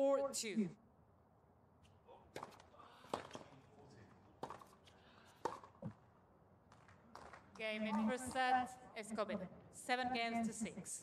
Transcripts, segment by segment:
4 2. Game in first set, Escobedo. Seven games to six.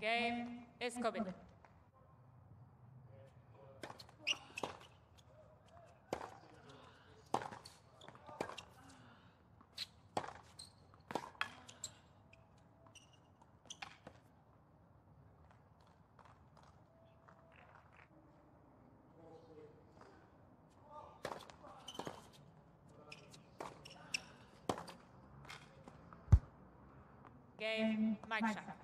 Game Escobedo. Game Majchrzak.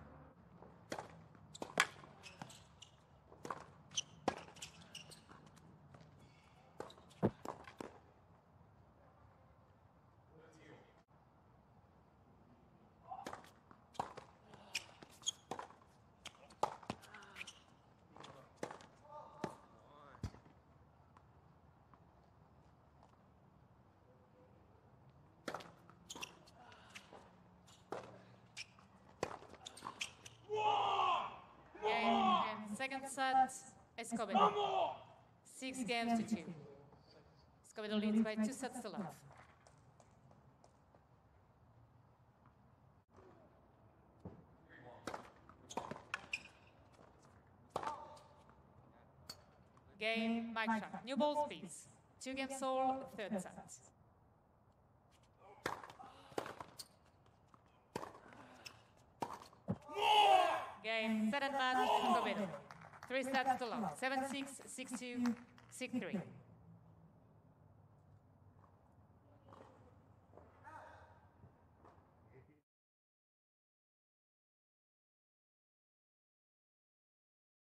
Game and second set, Escobedo. Six games to two. Escobedo leads by two sets to love. Game, Mike shot. New balls, please. Two games all, third set. Game, set and match, Escobedo. Three sets to love. Seven, six, six, two, six, three.